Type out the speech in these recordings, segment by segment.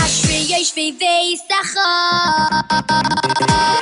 As frias vivem sarrar. Ah,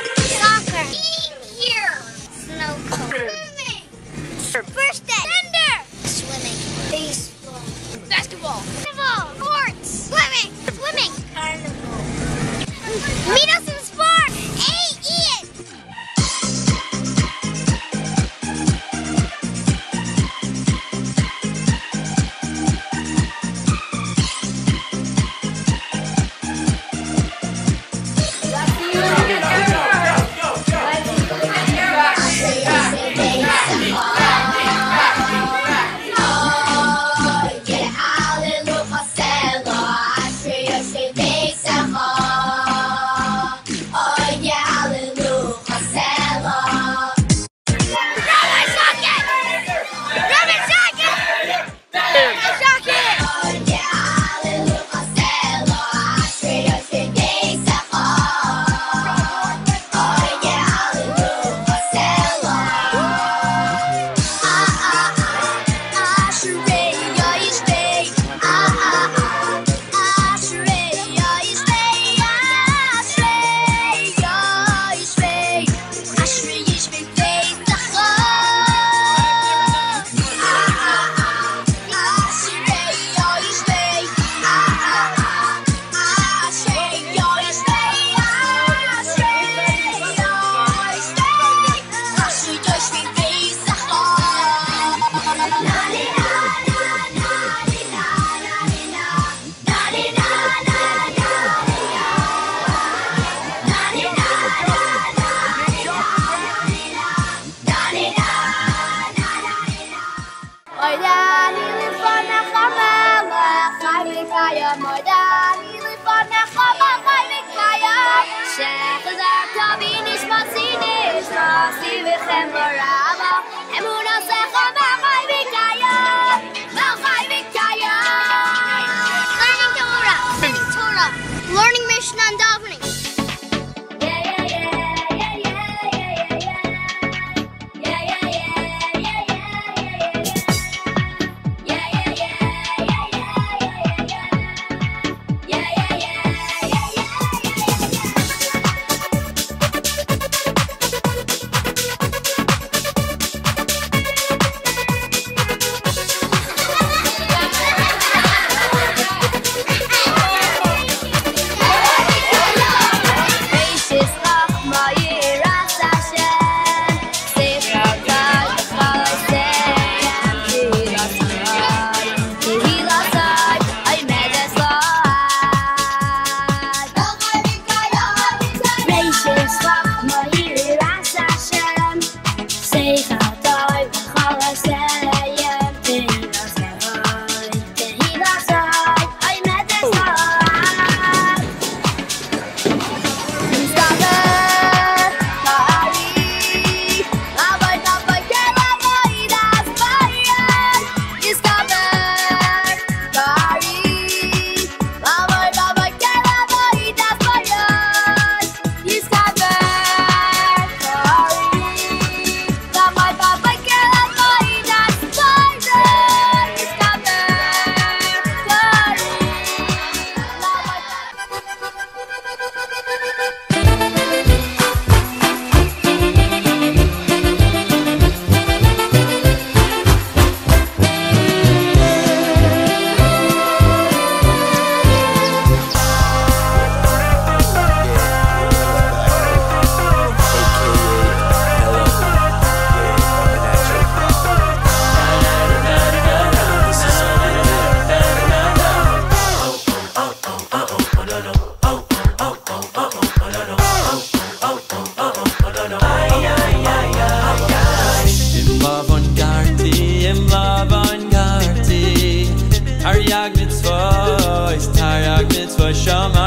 Christos, liebe Chemorava, Emunasech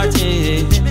party.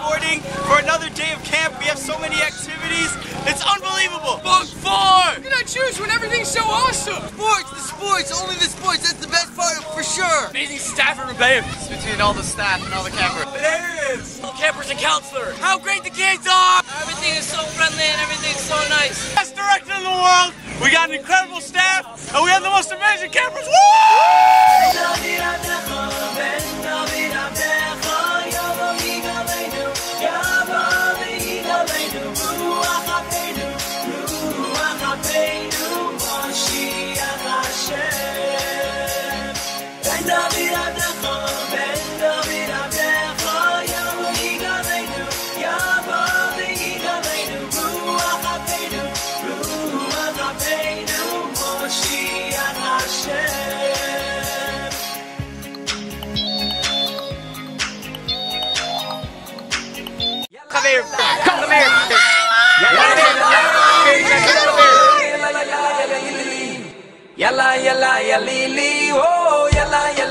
The for another day of camp. We have so many activities. It's unbelievable. Bunk four! Can I choose when everything's so awesome? Sports, the sports, only the sports. That's the best part for sure. Amazing staff and rebellions between all the staff and all the campers. Bananas. Campers and counselor. How great the kids are! Everything is so friendly and everything's so nice. Best director in the world. We got an incredible staff, and we have the most amazing campers. Woo! Yalla ya oh yalla yalla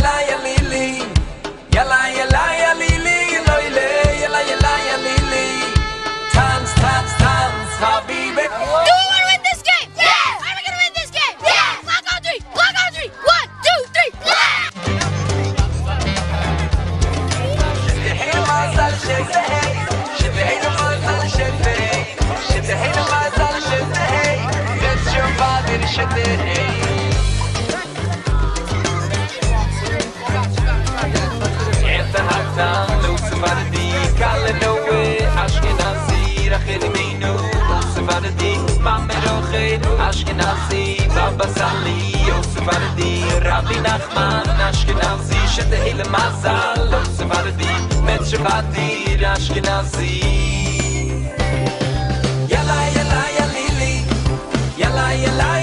zan lo se kale do we ashkenazi rachel imenu lo se vare di mame rochel ashkenazi baba sali lo se rabbi nachman ashkenazi shete hele mazal lo se met shvati ashkenazi yala yala yalili yala yala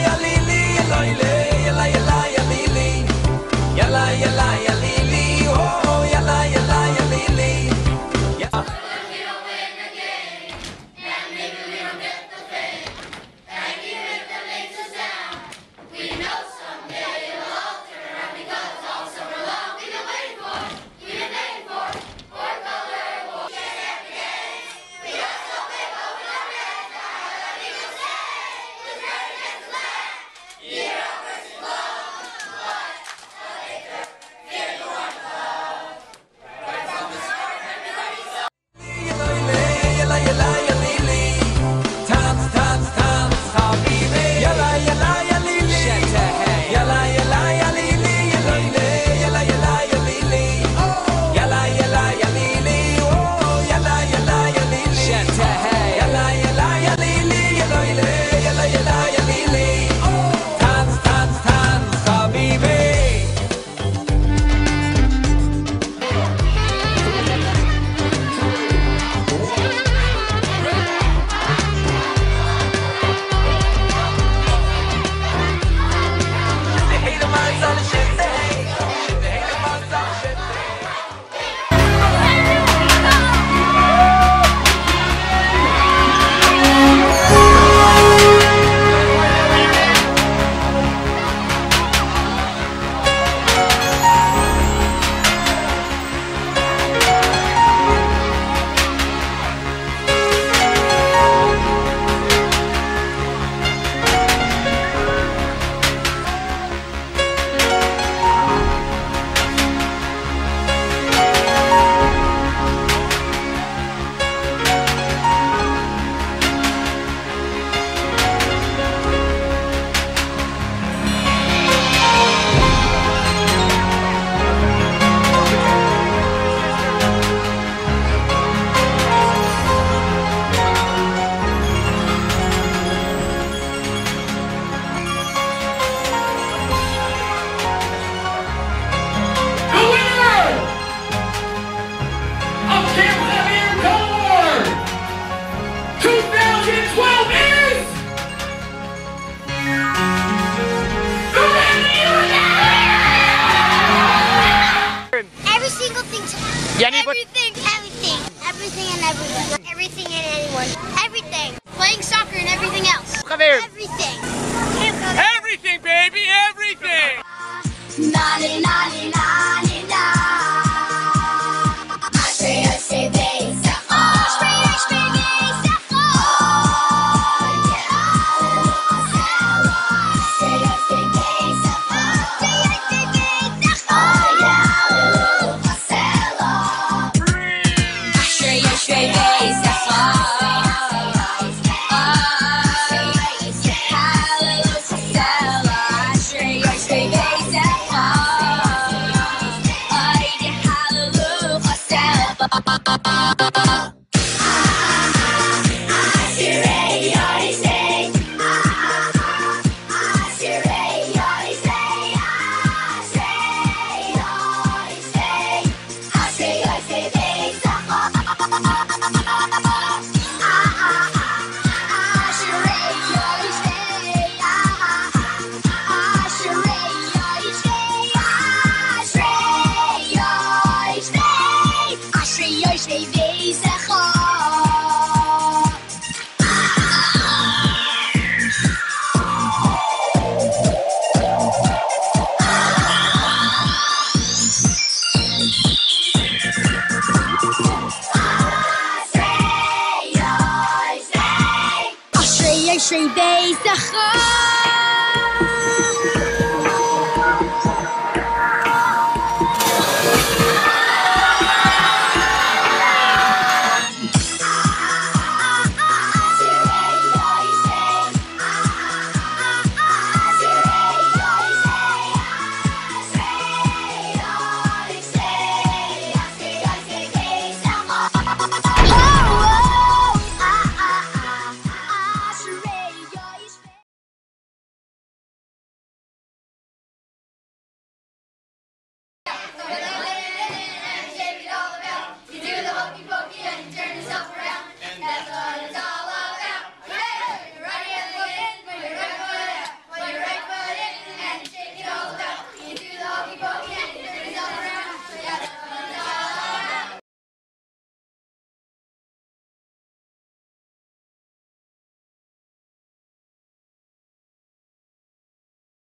Everything and anyone. Everything. Playing soccer and everything else. Come here. Everything.